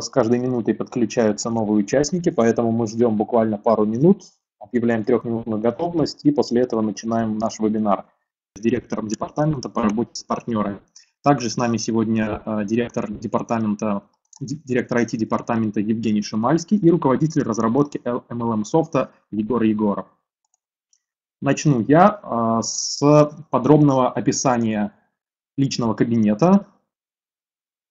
с каждой минутой подключаются новые участники, поэтому мы ждем буквально пару минут, объявляем трехминутную готовность и после этого начинаем наш вебинар с директором департамента по работе с партнерами. Также с нами сегодня э, директор департамента, директор IT-департамента Евгений Шимальский и руководитель разработки MLM софта Егор Егоров. Начну я э, с подробного описания личного кабинета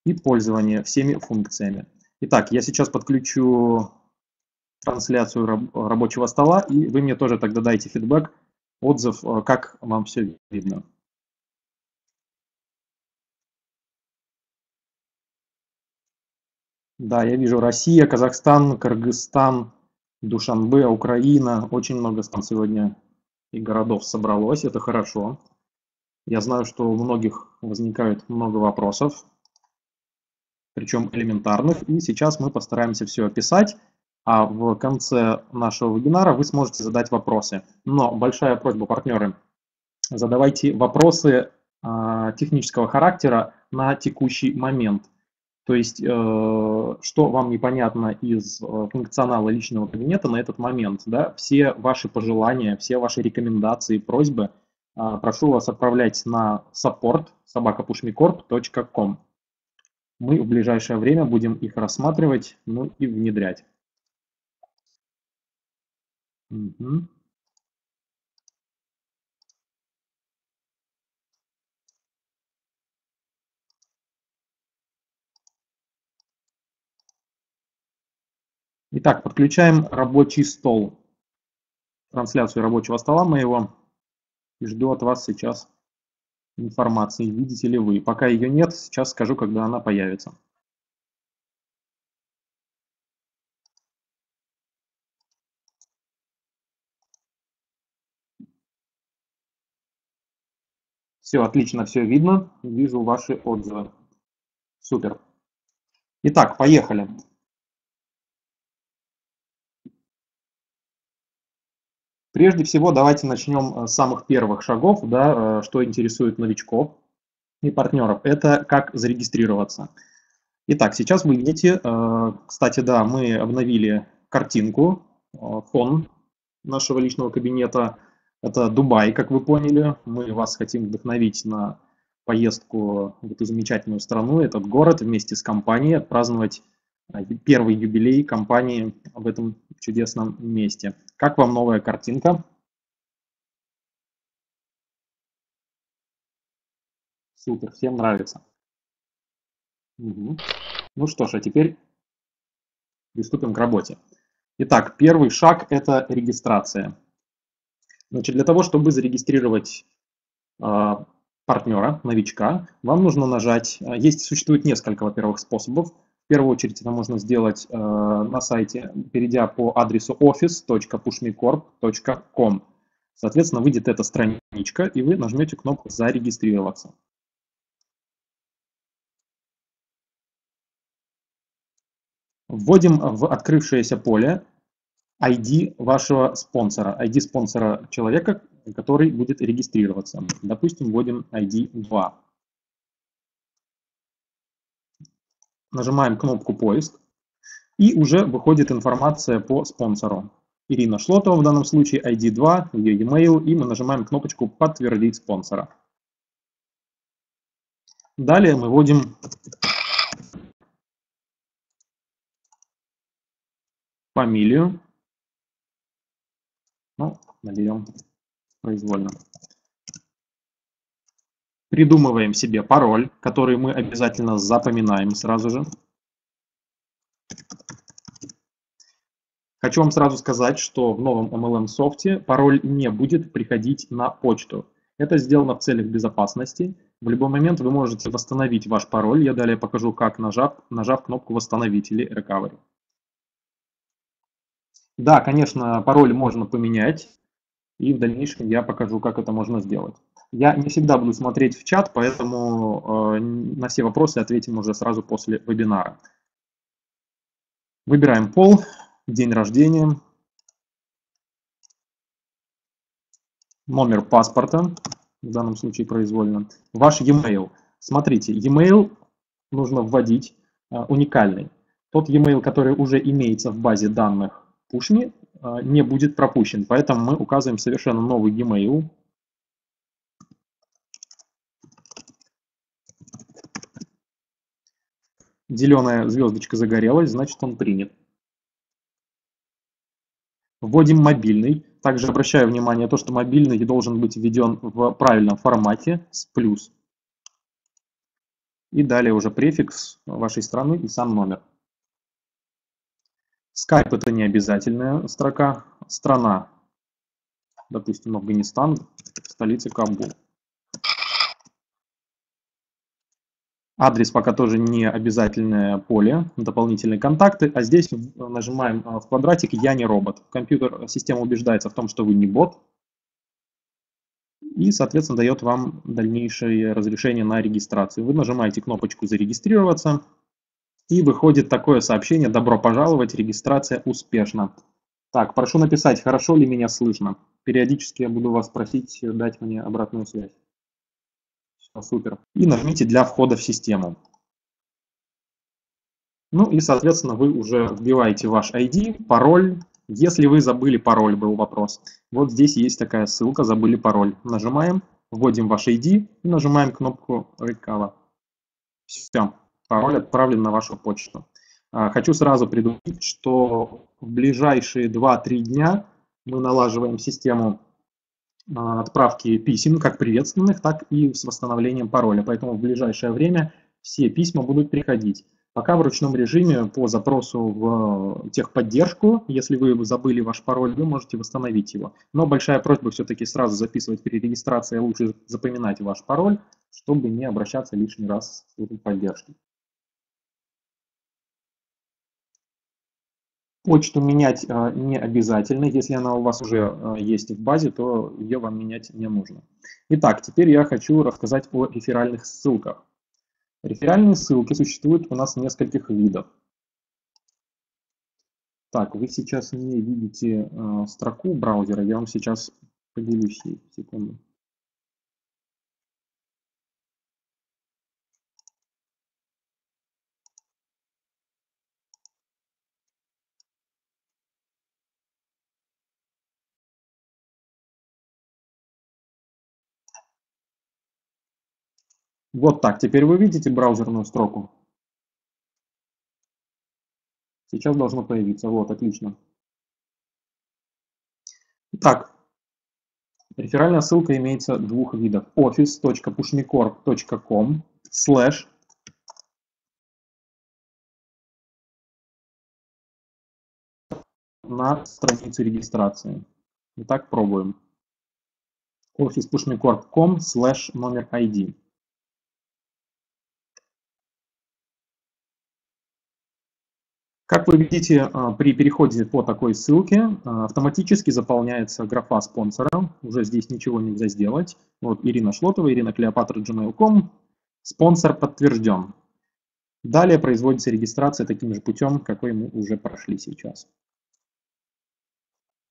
и пользования всеми функциями. Итак, я сейчас подключу трансляцию рабочего стола, и вы мне тоже тогда дайте фидбэк, отзыв, э, как вам все видно. Да, я вижу Россия, Казахстан, Кыргызстан, Душанбе, Украина. Очень много стран сегодня и городов собралось, это хорошо. Я знаю, что у многих возникает много вопросов, причем элементарных, и сейчас мы постараемся все описать, а в конце нашего вебинара вы сможете задать вопросы. Но большая просьба, партнеры, задавайте вопросы э, технического характера на текущий момент. То есть, э, что вам непонятно из э, функционала личного кабинета на этот момент. Да? Все ваши пожелания, все ваши рекомендации, просьбы э, прошу вас отправлять на support собакапушмикорп.com мы в ближайшее время будем их рассматривать, ну и внедрять. Угу. Итак, подключаем рабочий стол. Трансляцию рабочего стола моего. И жду от вас сейчас информации, видите ли вы. Пока ее нет, сейчас скажу, когда она появится. Все, отлично, все видно. Вижу ваши отзывы. Супер. Итак, поехали. Прежде всего, давайте начнем э, с самых первых шагов, да, э, что интересует новичков и партнеров. Это как зарегистрироваться. Итак, сейчас вы видите, э, кстати, да, мы обновили картинку, фон нашего личного кабинета. Это Дубай, как вы поняли. Мы вас хотим вдохновить на поездку в эту замечательную страну, этот город вместе с компанией, отпраздновать первый юбилей компании в этом чудесном месте. Как вам новая картинка? Супер, всем нравится. Угу. Ну что ж, а теперь приступим к работе. Итак, первый шаг – это регистрация. Значит, для того, чтобы зарегистрировать э, партнера, новичка, вам нужно нажать, а, есть, существует несколько, во-первых, способов – в первую очередь это можно сделать э, на сайте, перейдя по адресу office.pushmecorp.com. Соответственно, выйдет эта страничка, и вы нажмете кнопку «Зарегистрироваться». Вводим в открывшееся поле ID вашего спонсора, ID спонсора человека, который будет регистрироваться. Допустим, вводим ID 2. Нажимаем кнопку «Поиск», и уже выходит информация по спонсору. Ирина Шлотова в данном случае, ID 2, ее e-mail, и мы нажимаем кнопочку «Подтвердить спонсора». Далее мы вводим фамилию, ну, наберем произвольно. Придумываем себе пароль, который мы обязательно запоминаем сразу же. Хочу вам сразу сказать, что в новом MLM софте пароль не будет приходить на почту. Это сделано в целях безопасности. В любой момент вы можете восстановить ваш пароль. Я далее покажу, как нажав, нажав кнопку «Восстановить» или «Recovery». Да, конечно, пароль можно поменять, и в дальнейшем я покажу, как это можно сделать. Я не всегда буду смотреть в чат, поэтому э, на все вопросы ответим уже сразу после вебинара. Выбираем пол, день рождения, номер паспорта, в данном случае произвольно, ваш e-mail. Смотрите, e-mail нужно вводить э, уникальный. тот e-mail, который уже имеется в базе данных PushMe, а, не будет пропущен. Поэтому мы указываем совершенно новый e-mail. Зеленая звездочка загорелась, значит он принят. Вводим мобильный. Также обращаю внимание то, что мобильный должен быть введен в правильном формате с плюс. И далее уже префикс вашей страны и сам номер. Skype это не обязательная строка. Страна, допустим, Афганистан, столица Кабул. Адрес пока тоже не обязательное поле, дополнительные контакты. А здесь нажимаем в квадратик «Я не робот». Компьютер, система убеждается в том, что вы не бот. И, соответственно, дает вам дальнейшее разрешение на регистрацию. Вы нажимаете кнопочку «Зарегистрироваться». И выходит такое сообщение «Добро пожаловать, регистрация успешна». Так, прошу написать, хорошо ли меня слышно. Периодически я буду вас просить дать мне обратную связь. Супер. И нажмите «Для входа в систему». Ну и, соответственно, вы уже вбиваете ваш ID, пароль. Если вы забыли пароль, был вопрос. Вот здесь есть такая ссылка «Забыли пароль». Нажимаем, вводим ваш ID и нажимаем кнопку «Recover». Все пароль отправлен на вашу почту. А, хочу сразу предупредить, что в ближайшие 2-3 дня мы налаживаем систему отправки писем, как приветственных, так и с восстановлением пароля. Поэтому в ближайшее время все письма будут приходить. Пока в ручном режиме по запросу в техподдержку, если вы забыли ваш пароль, вы можете восстановить его. Но большая просьба все-таки сразу записывать при регистрации, лучше запоминать ваш пароль, чтобы не обращаться лишний раз в службу поддержки. Почту менять а, не обязательно. Если она у вас уже а, есть в базе, то ее вам менять не нужно. Итак, теперь я хочу рассказать о реферальных ссылках. Реферальные ссылки существуют у нас нескольких видов. Так, вы сейчас не видите э, строку браузера, я вам сейчас поделюсь ей. Секунду. Вот так. Теперь вы видите браузерную строку? Сейчас должно появиться. Вот, отлично. Итак, реферальная ссылка имеется двух видов. office.pushmecorp.com slash на странице регистрации. Итак, пробуем. office.pushmecorp.com slash номер ID. Как вы видите, а, при переходе по такой ссылке а, автоматически заполняется графа спонсора. Уже здесь ничего нельзя сделать. Вот Ирина Шлотова, Ирина Клеопатра, gmail.com. Спонсор подтвержден. Далее производится регистрация таким же путем, какой мы уже прошли сейчас.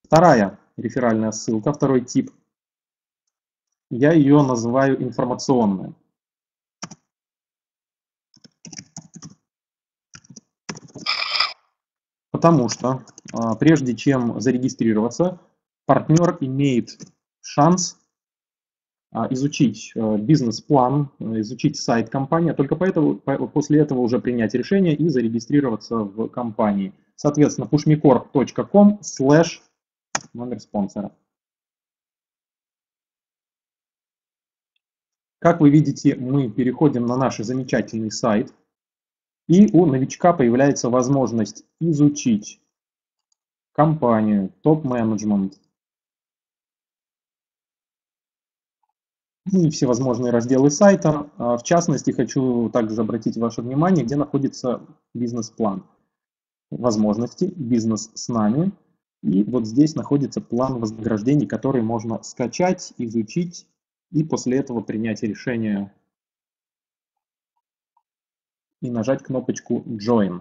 Вторая реферальная ссылка, второй тип. Я ее называю информационная. Потому что а, прежде чем зарегистрироваться, партнер имеет шанс а, изучить а, бизнес-план, изучить сайт компании, только поэтому, после этого уже принять решение и зарегистрироваться в компании. Соответственно, pushmecorp.com slash номер спонсора. Как вы видите, мы переходим на наш замечательный сайт – и у новичка появляется возможность изучить компанию, топ-менеджмент и всевозможные разделы сайта. А, в частности, хочу также обратить ваше внимание, где находится бизнес-план. Возможности, бизнес с нами. И вот здесь находится план вознаграждений, который можно скачать, изучить и после этого принять решение и нажать кнопочку Join.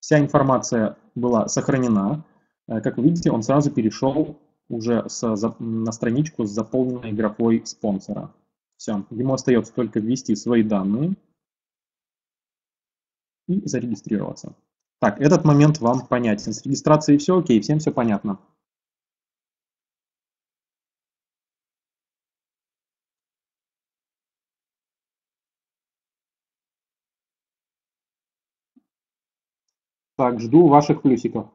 Вся информация была сохранена. Э, как вы видите, он сразу перешел уже с, на страничку с заполненной графой спонсора. Все, ему остается только ввести свои данные. и зарегистрироваться. Так, этот момент вам понятен. С регистрацией все окей, всем все понятно. Так, жду ваших плюсиков.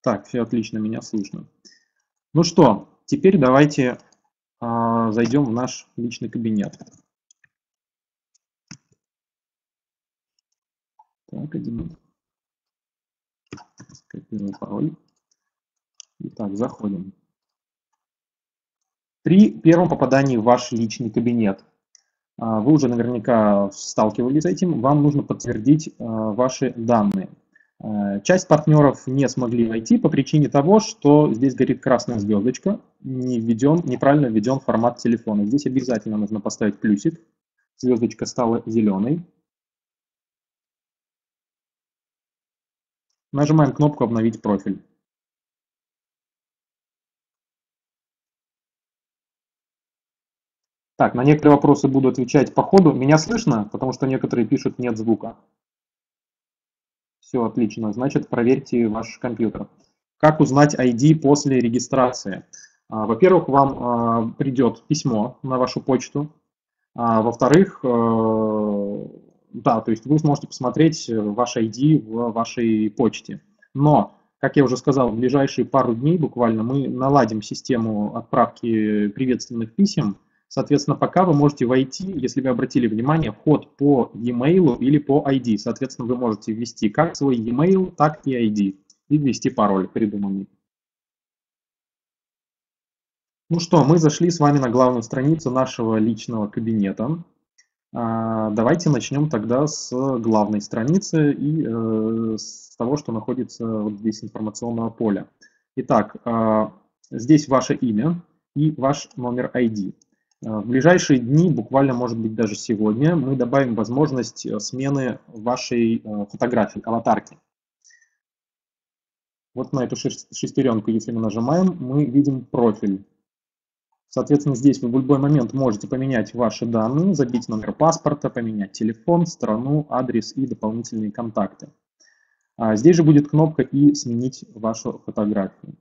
Так, все отлично, меня слышно. Ну что, теперь давайте а, зайдем в наш личный кабинет. Так, один. Скопирую пароль. Итак, заходим. При первом попадании в ваш личный кабинет, а, вы уже наверняка сталкивались с этим, вам нужно подтвердить а, ваши данные. А, часть партнеров не смогли войти по причине того, что здесь горит красная звездочка, не введен, неправильно введен формат телефона. Здесь обязательно нужно поставить плюсик, звездочка стала зеленой. Нажимаем кнопку «Обновить профиль». Так, на некоторые вопросы буду отвечать по ходу. Меня слышно? Потому что некоторые пишут «нет звука». Все, отлично. Значит, проверьте ваш компьютер. Как узнать ID после регистрации? А, во-первых, вам а, придет письмо на вашу почту. А, во-вторых, э, да, то есть вы сможете посмотреть ваш ID в вашей почте. Но, как я уже сказал, в ближайшие пару дней буквально мы наладим систему отправки приветственных писем Соответственно, пока вы можете войти, если вы обратили внимание, вход по e-mail или по ID. Соответственно, вы можете ввести как свой e-mail, так и ID и ввести пароль придуманный. Ну что, мы зашли с вами на главную страницу нашего личного кабинета. А, давайте начнем тогда с главной страницы и э, с того, что находится вот здесь информационного поля. Итак, а, здесь ваше имя и ваш номер ID. Э, в ближайшие дни, буквально, может быть, даже сегодня, мы добавим возможность э, смены вашей э, фотографии, аватарки. Вот на эту шестеренку, если мы нажимаем, мы видим профиль. Соответственно, здесь вы в любой момент можете поменять ваши данные, забить номер паспорта, поменять телефон, страну, адрес и дополнительные контакты. А здесь же будет кнопка «И сменить вашу фотографию».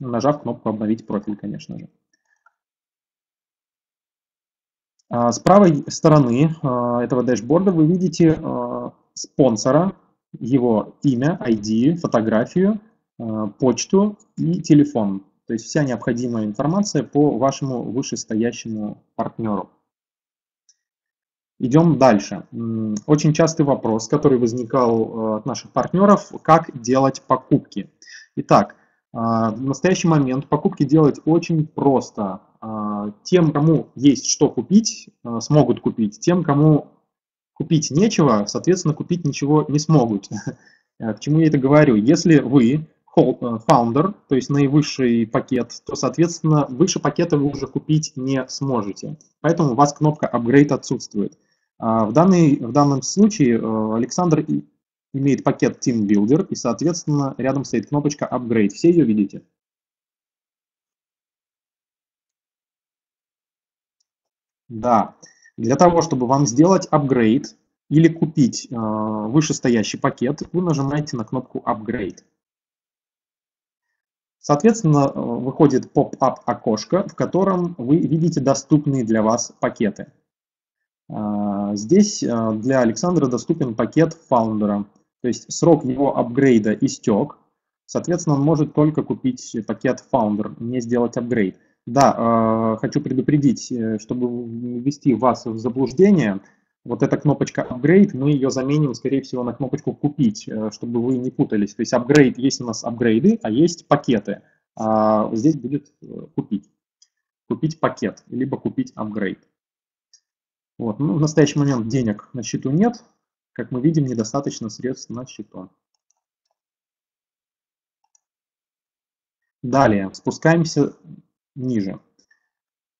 Нажав кнопку «Обновить профиль», конечно же. А, с правой стороны а, этого дэшборда вы видите а, спонсора, его имя, ID, фотографию, почту и телефон. То есть вся необходимая информация по вашему вышестоящему партнеру. Идем дальше. Очень частый вопрос, который возникал от наших партнеров, как делать покупки. Итак, в настоящий момент покупки делать очень просто. А, тем, кому есть что купить, а, смогут купить. Тем, кому купить нечего, соответственно, купить ничего не смогут. К чему я это говорю? Если вы founder, то есть наивысший пакет, то, соответственно, выше пакета вы уже купить не сможете. Поэтому у вас кнопка Upgrade отсутствует. В, данный, в данном случае Александр имеет пакет Team Builder, и, соответственно, рядом стоит кнопочка Upgrade. Все ее видите? Да. Для того, чтобы вам сделать апгрейд или купить э, вышестоящий пакет, вы нажимаете на кнопку Upgrade. Соответственно, э, выходит pop-up окошко, в котором вы видите доступные для вас пакеты. Э, здесь э, для Александра доступен пакет фаундера. То есть срок его апгрейда истек, соответственно, он может только купить пакет Founder, не сделать апгрейд. Да, э, хочу предупредить, э, чтобы ввести вас в заблуждение, вот эта кнопочка Upgrade, мы ее заменим, скорее всего, на кнопочку Купить, э, чтобы вы не путались. То есть Upgrade, есть у нас апгрейды, а есть пакеты. А здесь будет Купить. Купить пакет, либо купить апгрейд. Вот. Ну, в настоящий момент денег на счету нет, как мы видим, недостаточно средств на счету. Далее, спускаемся ниже.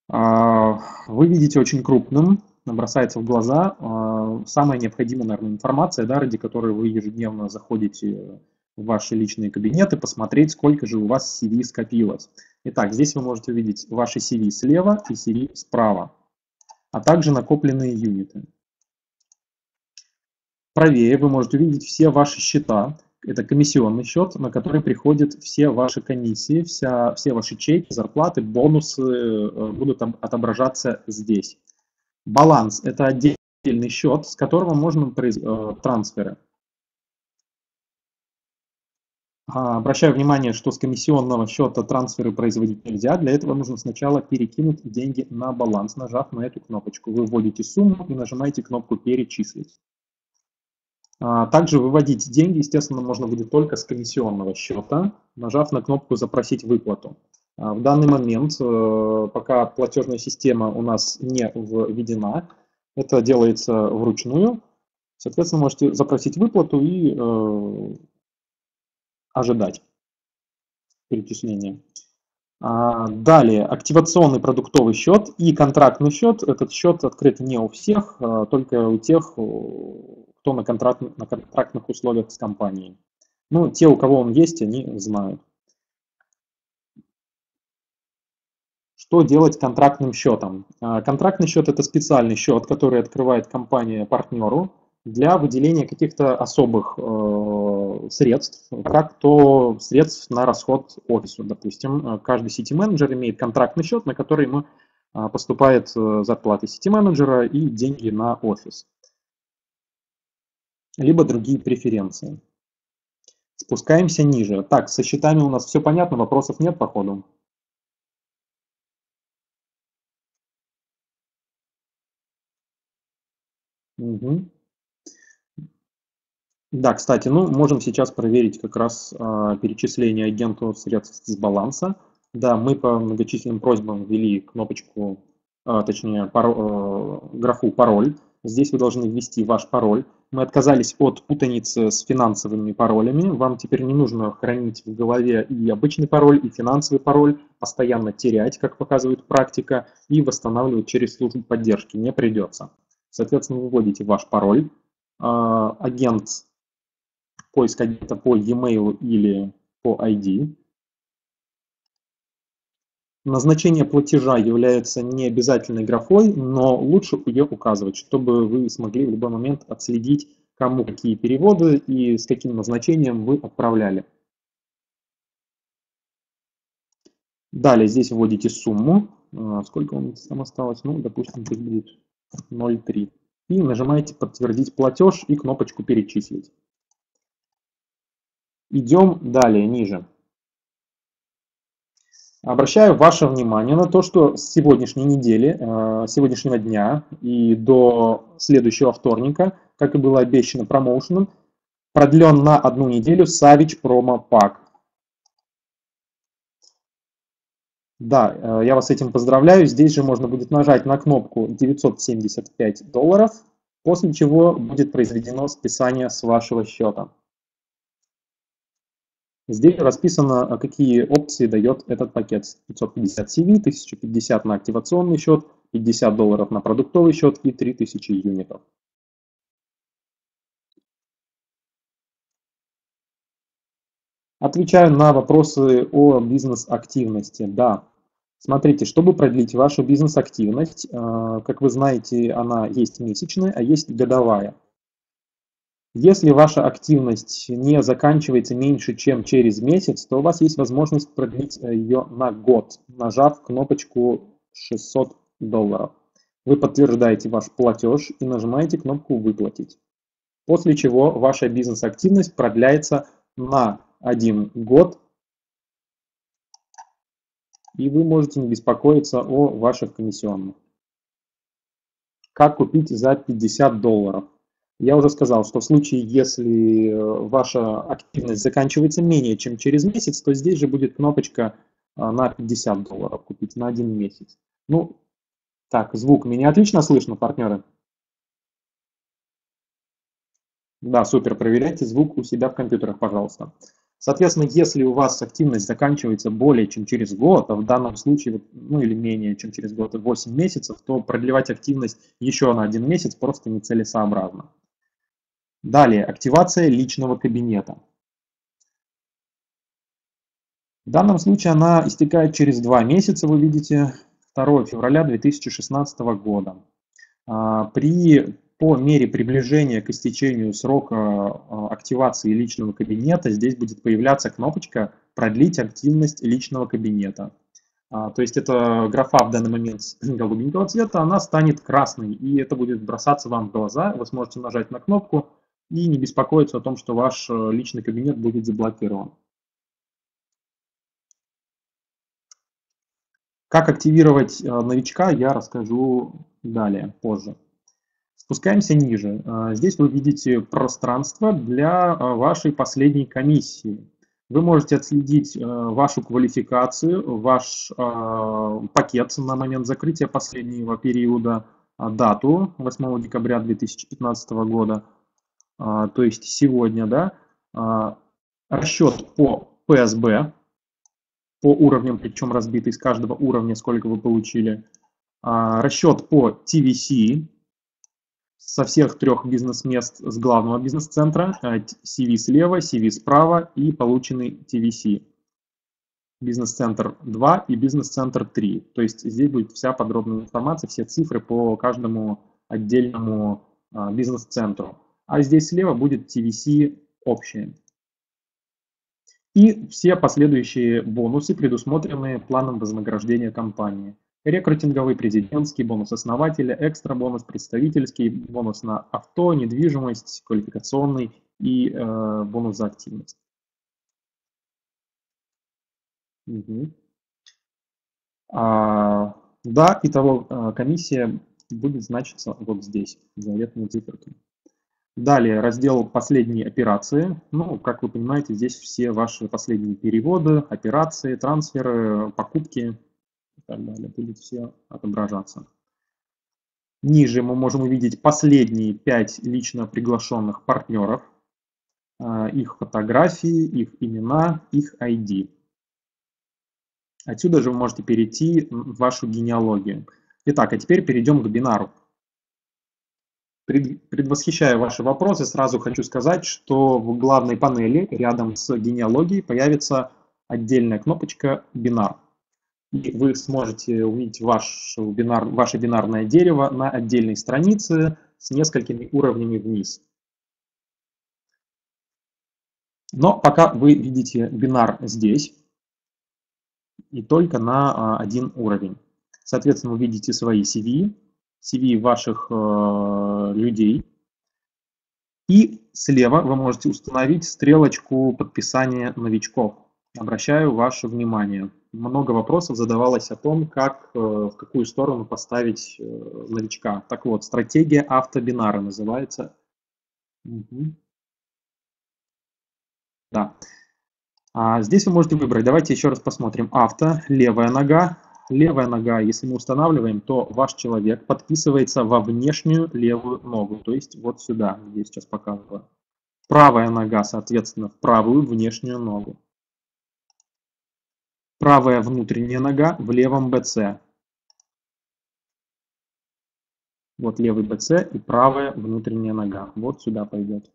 А, вы видите очень крупным бросается в глаза э, самая необходимая, наверное, информация, да, ради которой вы ежедневно заходите в ваши личные кабинеты, посмотреть, сколько же у вас CV скопилось. Итак, здесь вы можете увидеть ваши CV слева и CV справа, а также накопленные юниты. Правее вы можете увидеть все ваши счета. Это комиссионный счет, на который приходят все ваши комиссии, вся, все ваши чеки, зарплаты, бонусы э, будут отображаться здесь. Баланс – это отдельный счет, с которого можно произвести э, трансферы. А, обращаю внимание, что с комиссионного счета трансферы производить нельзя. Для этого нужно сначала перекинуть деньги на баланс, нажав на эту кнопочку. Вы вводите сумму и нажимаете кнопку «Перечислить». А, также выводить деньги, естественно, можно будет только с комиссионного счета, нажав на кнопку «Запросить выплату». А, в данный момент, э, пока платежная система у нас не введена, это делается вручную. Соответственно, можете запросить выплату и э, ожидать перечисления. А, далее, активационный продуктовый счет и контрактный счет. Этот счет открыт не у всех, только у тех, кто на, контракт, на контрактных условиях с компанией. Ну, те, у кого он есть, они знают. Что делать контрактным счетом? А, контрактный счет – это специальный счет, который открывает компания партнеру для выделения каких-то особых э, средств, как то средств на расход офису. Допустим, каждый сити-менеджер имеет контрактный счет, на который ему а, поступает э, зарплата сити-менеджера и деньги на офис либо другие преференции. Спускаемся ниже. Так, со счетами у нас все понятно, вопросов нет, походу. Угу. Да, кстати, ну, можем сейчас проверить как раз э, перечисление агенту средств с баланса. Да, мы по многочисленным просьбам ввели кнопочку, э, точнее, паро, э, графу пароль. Здесь вы должны ввести ваш пароль. Мы отказались от путаницы с финансовыми паролями. Вам теперь не нужно хранить в голове и обычный пароль, и финансовый пароль, постоянно терять, как показывает практика, и восстанавливать через службу поддержки не придется. Соответственно, вы вводите ваш пароль. А, агент, поиск агента по e-mail или по ID. Назначение платежа является не обязательной графой, но лучше ее указывать, чтобы вы смогли в любой момент отследить, кому какие переводы и с каким назначением вы отправляли. Далее здесь вводите сумму. А, сколько вам там осталось? Ну, допустим, здесь будет 0,3. И нажимаете «Подтвердить платеж» и кнопочку «Перечислить». Идем далее, ниже. Обращаю ваше внимание на то, что с сегодняшней недели, э, сегодняшнего дня и до следующего вторника, как и было обещано промоушеном, продлен на одну неделю Savage Promo Pack. Да, э, я вас с этим поздравляю. Здесь же можно будет нажать на кнопку 975 долларов, после чего будет произведено списание с вашего счета. Здесь расписано, а какие опции дает этот пакет. 550 CV, 1050 на активационный счет, 50 долларов на продуктовый счет и 3000 юнитов. Отвечаю на вопросы о бизнес-активности. Да, смотрите, чтобы продлить вашу бизнес-активность, э, как вы знаете, она есть месячная, а есть годовая. Если ваша активность не заканчивается меньше, чем через месяц, то у вас есть возможность продлить э, ее на год, нажав кнопочку 600 долларов. Вы подтверждаете ваш платеж и нажимаете кнопку «Выплатить». После чего ваша бизнес-активность продляется на один год, и вы можете не беспокоиться о ваших комиссионных. Как купить за 50 долларов? Я уже сказал, что в случае, если э, ваша активность заканчивается менее чем через месяц, то здесь же будет кнопочка э, на 50 долларов купить на один месяц. Ну, так, звук меня отлично слышно, партнеры? Да, супер, проверяйте звук у себя в компьютерах, пожалуйста. Соответственно, если у вас активность заканчивается более чем через год, а в данном случае, ну или менее чем через год, 8 месяцев, то продлевать активность еще на один месяц просто нецелесообразно. Далее, активация личного кабинета. В данном случае она истекает через 2 месяца, вы видите, 2 февраля 2016 года. А, при по мере приближения к истечению срока а, активации личного кабинета здесь будет появляться кнопочка «Продлить активность личного кабинета». А, то есть эта графа в данный момент голубенького цвета, она станет красной, и это будет бросаться вам в глаза. Вы сможете нажать на кнопку и не беспокоиться о том, что ваш э, личный кабинет будет заблокирован. Как активировать э, новичка, я расскажу далее, позже. Спускаемся ниже. А, здесь вы видите пространство для вашей последней комиссии. Вы можете отследить вашу квалификацию, ваш пакет на момент закрытия последнего периода, дату 8 декабря 2015 года, то есть сегодня, да, расчет по ПСБ, по уровням, причем разбитый из каждого уровня, сколько вы получили, расчет по TVC, со всех трех бизнес-мест с главного бизнес-центра, CV слева, CV справа и полученный TVC. Бизнес-центр 2 и бизнес-центр 3. То есть здесь будет вся подробная информация, все цифры по каждому отдельному а, бизнес-центру. А здесь слева будет TVC общие. И все последующие бонусы, предусмотренные планом вознаграждения компании рекрутинговый, президентский, бонус основателя, экстра бонус, представительский, бонус на авто, недвижимость, квалификационный и э, бонус за активность. Угу. А, да, итого э, комиссия будет значиться вот здесь, заветные циферки. Далее раздел «Последние операции». Ну, как вы понимаете, здесь все ваши последние переводы, операции, трансферы, покупки, так далее, будет все отображаться. Ниже мы можем увидеть последние пять лично приглашенных партнеров, а, их фотографии, их имена, их ID. Отсюда же вы можете перейти в вашу генеалогию. Итак, а теперь перейдем к бинару. Предвосхищая ваши вопросы, сразу хочу сказать, что в главной панели рядом с генеалогией появится отдельная кнопочка «Бинар» и вы сможете увидеть ваш бинар, ваше бинарное дерево на отдельной странице с несколькими уровнями вниз. Но пока вы видите бинар здесь и только на а, один уровень. Соответственно, вы видите свои CV, CV ваших э, людей. И слева вы можете установить стрелочку подписания новичков. Обращаю ваше внимание много вопросов задавалось о том, как, э, в какую сторону поставить э, новичка. Так вот, стратегия автобинара называется. Угу. Да. А здесь вы можете выбрать. Давайте еще раз посмотрим. Авто, левая нога. Левая нога, если мы устанавливаем, то ваш человек подписывается во внешнюю левую ногу. То есть вот сюда, где я сейчас показываю. Правая нога, соответственно, в правую внешнюю ногу. Правая внутренняя нога в левом БЦ. Вот левый БЦ и правая внутренняя нога. Вот сюда пойдет.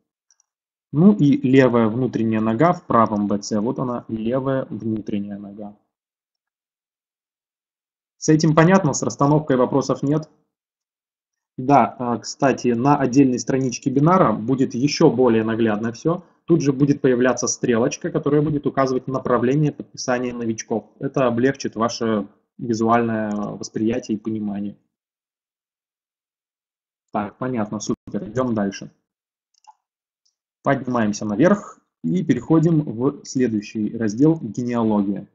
Ну и левая внутренняя нога в правом БЦ. Вот она, левая внутренняя нога. С этим понятно, с расстановкой вопросов нет. Да, а, кстати, на отдельной страничке бинара будет еще более наглядно все. Тут же будет появляться стрелочка, которая будет указывать направление подписания новичков. Это облегчит ваше визуальное восприятие и понимание. Так, понятно, супер. Идем дальше. Поднимаемся наверх и переходим в следующий раздел «Генеалогия».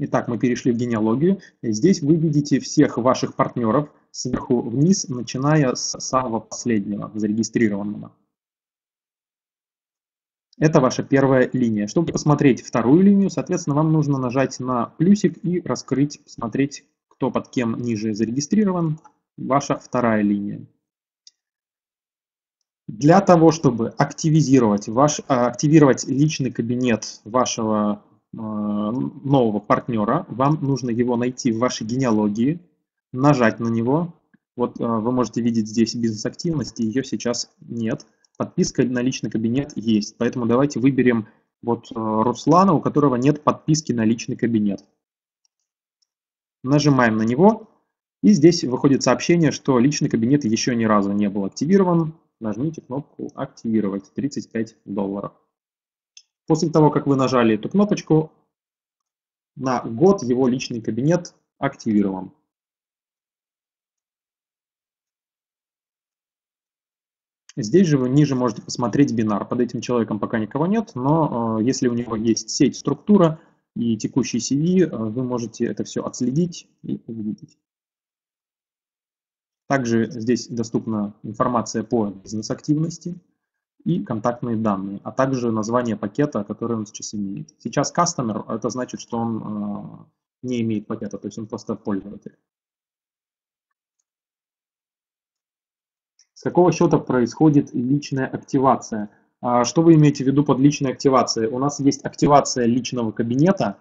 Итак, мы перешли в генеалогию. Здесь вы видите всех ваших партнеров сверху вниз, начиная с самого последнего, зарегистрированного. Это ваша первая линия. Чтобы посмотреть вторую линию, соответственно, вам нужно нажать на плюсик и раскрыть, посмотреть, кто под кем ниже зарегистрирован. Ваша вторая линия. Для того, чтобы активизировать, ваш, а, активировать личный кабинет вашего нового партнера, вам нужно его найти в вашей генеалогии, нажать на него. Вот э, вы можете видеть здесь бизнес-активности, ее сейчас нет. Подписка на личный кабинет есть, поэтому давайте выберем вот э, Руслана, у которого нет подписки на личный кабинет. Нажимаем на него, и здесь выходит сообщение, что личный кабинет еще ни разу не был активирован нажмите кнопку «Активировать» 35 долларов. После того, как вы нажали эту кнопочку, на год его личный кабинет активирован. Здесь же вы ниже можете посмотреть бинар. Под этим человеком пока никого нет, но э, если у него есть сеть, структура и текущий CV, э, вы можете это все отследить и увидеть. Также здесь доступна информация по бизнес-активности и контактные данные, а также название пакета, который он сейчас имеет. Сейчас customer, это значит, что он э, не имеет пакета, то есть он просто пользователь. С какого счета происходит личная активация? А что вы имеете в виду под личной активацией? У нас есть активация личного кабинета,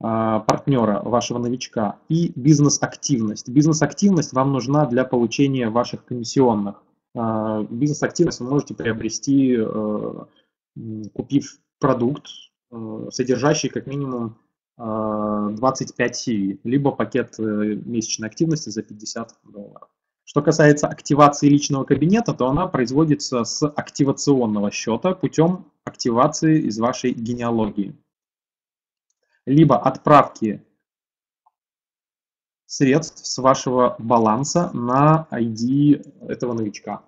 а, партнера, вашего новичка, и бизнес-активность. Бизнес-активность вам нужна для получения ваших комиссионных. А, бизнес-активность вы можете приобрести, э, купив продукт, э, содержащий как минимум 25 CV, либо пакет э, месячной активности за 50 долларов. Что касается активации личного кабинета, то она производится с активационного счета путем активации из вашей генеалогии либо отправки средств с вашего баланса на ID этого новичка.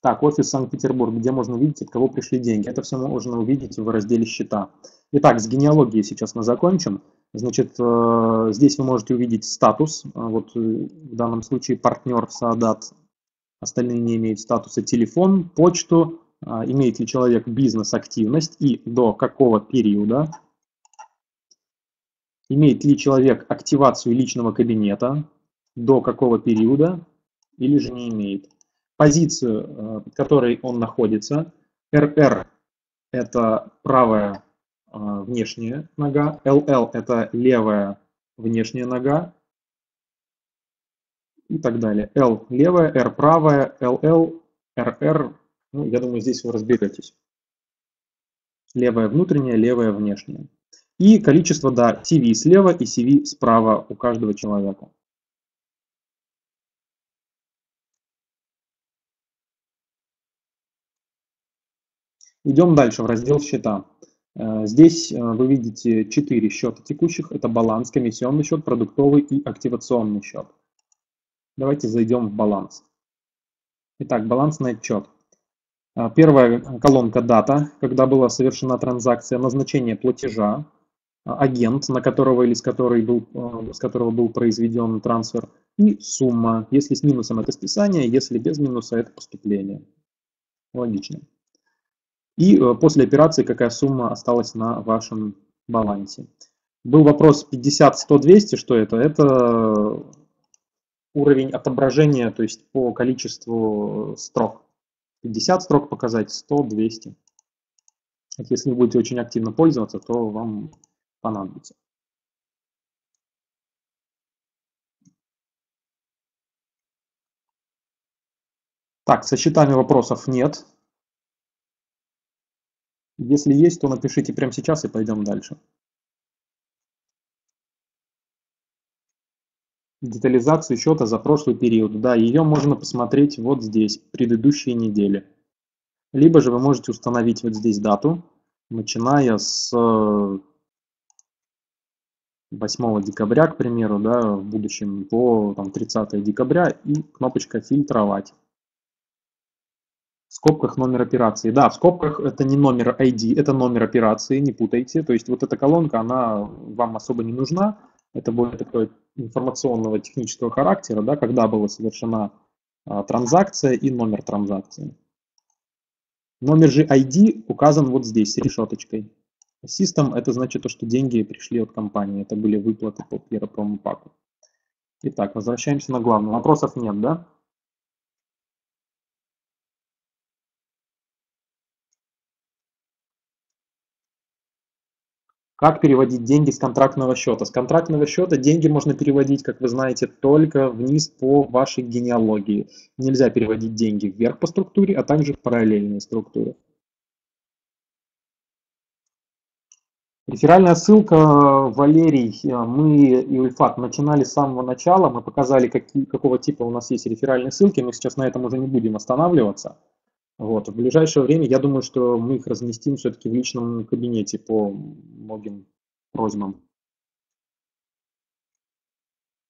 Так, офис Санкт-Петербург, где можно увидеть, от кого пришли деньги. Это все можно увидеть в разделе «Счета». Итак, с генеалогией сейчас мы закончим. Значит, э, здесь вы можете увидеть статус. Вот э, в данном случае партнер Саадат остальные не имеют статуса телефон, почту, имеет ли человек бизнес-активность и до какого периода, имеет ли человек активацию личного кабинета, до какого периода или же не имеет. Позицию, а, под которой он находится, РР – это правая а, внешняя нога, ЛЛ – это левая внешняя нога, и так далее. L левая, R правая, LL, RR. Ну, я думаю, здесь вы разберетесь. Левая внутренняя, левая внешняя. И количество, да, CV слева и CV справа у каждого человека. Идем дальше в раздел счета. Э, здесь э, вы видите 4 счета текущих. Это баланс, комиссионный счет, продуктовый и активационный счет. Давайте зайдем в баланс. Итак, балансный отчет. А, первая колонка дата, когда была совершена транзакция, назначение платежа, а, агент, на которого или с, которой был, а, с которого был произведен трансфер, и сумма. Если с минусом это списание, если без минуса это поступление. Логично. И э, после операции какая сумма осталась на вашем балансе. Был вопрос 50, 100, 200, что это? Это уровень отображения, то есть по количеству строк. 50 строк показать, 100, 200. Если вы будете очень активно пользоваться, то вам понадобится. Так, со счетами вопросов нет. Если есть, то напишите прямо сейчас и пойдем дальше. Детализацию счета за прошлый период. Да, ее можно посмотреть вот здесь, предыдущие недели. Либо же вы можете установить вот здесь дату, начиная с 8 декабря, к примеру, да, в будущем по там, 30 декабря и кнопочка «Фильтровать». В скобках номер операции. Да, в скобках это не номер ID, это номер операции, не путайте. То есть вот эта колонка, она вам особо не нужна. Это более такой информационного технического характера, да, когда была совершена а, транзакция и номер транзакции. Номер же ID указан вот здесь, решеточкой. System – это значит то, что деньги пришли от компании. Это были выплаты по первому паку. Итак, возвращаемся на главное. Вопросов нет, да? Как переводить деньги с контрактного счета? С контрактного счета деньги можно переводить, как вы знаете, только вниз по вашей генеалогии. Нельзя переводить деньги вверх по структуре, а также в параллельные структуры. Реферальная ссылка, Валерий, мы и Ульфат начинали с самого начала, мы показали, какие, какого типа у нас есть реферальные ссылки, мы сейчас на этом уже не будем останавливаться. Вот. В ближайшее время, я думаю, что мы их разместим все-таки в личном кабинете по многим просьбам.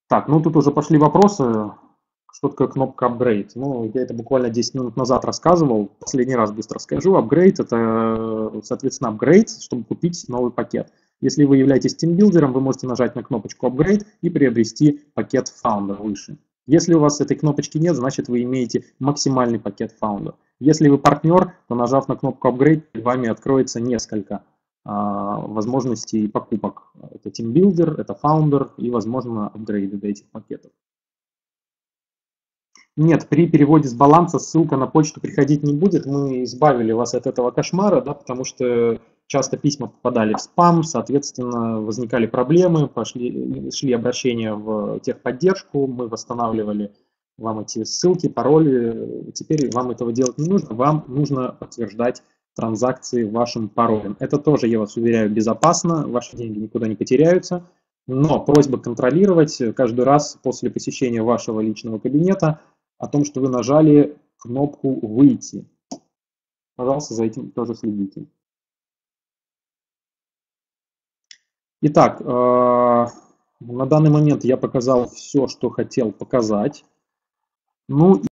Так, ну тут уже пошли вопросы. Что такое кнопка Upgrade? Ну, я это буквально 10 минут назад рассказывал. Последний раз быстро скажу. Upgrade – это, соответственно, апгрейд, чтобы купить новый пакет. Если вы являетесь тимбилдером, вы можете нажать на кнопочку Upgrade и приобрести пакет Founder выше. Если у вас этой кнопочки нет, значит вы имеете максимальный пакет Founder. Если вы партнер, то нажав на кнопку Upgrade, перед вами откроется несколько а, возможностей покупок. Это Team Builder, это Founder и, возможно, апгрейды до этих пакетов. Нет, при переводе с баланса ссылка на почту приходить не будет. Мы избавили вас от этого кошмара, да, потому что часто письма попадали в спам, соответственно, возникали проблемы, пошли, шли обращения в техподдержку, мы восстанавливали вам эти ссылки, пароли. Теперь вам этого делать не нужно, вам нужно подтверждать транзакции вашим паролем. Это тоже, я вас уверяю, безопасно, ваши деньги никуда не потеряются, но просьба контролировать каждый раз после посещения вашего личного кабинета о том, что вы нажали кнопку «Выйти». Пожалуйста, за этим тоже следите. Итак, э, на данный момент я показал все, что хотел показать. Ну